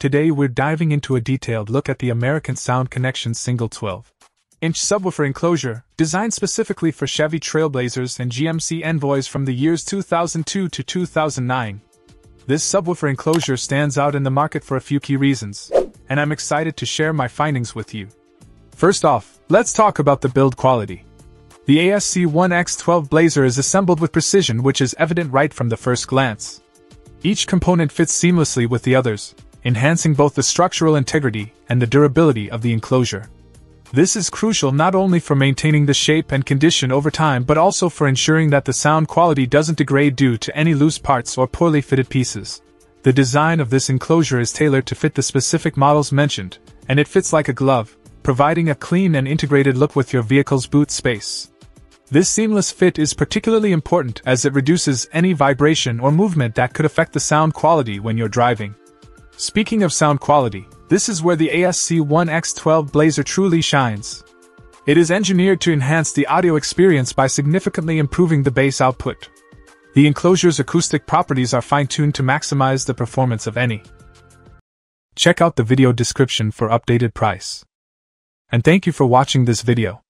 Today we're diving into a detailed look at the American Sound Connection single 12 inch subwoofer enclosure, designed specifically for Chevy Trailblazers and GMC Envoys from the years 2002 to 2009. This subwoofer enclosure stands out in the market for a few key reasons, and I'm excited to share my findings with you. First off, let's talk about the build quality. The ASC1X12 Blazer is assembled with precision, which is evident right from the first glance. Each component fits seamlessly with the others, enhancing both the structural integrity and the durability of the enclosure. This is crucial not only for maintaining the shape and condition over time but also for ensuring that the sound quality doesn't degrade due to any loose parts or poorly fitted pieces. The design of this enclosure is tailored to fit the specific models mentioned, and it fits like a glove, providing a clean and integrated look with your vehicle's boot space. This seamless fit is particularly important as it reduces any vibration or movement that could affect the sound quality when you're driving. Speaking of sound quality, this is where the ASC1X12 Blazer truly shines. It is engineered to enhance the audio experience by significantly improving the bass output. The enclosure's acoustic properties are fine-tuned to maximize the performance of any. Check out the video description for updated price. And thank you for watching this video.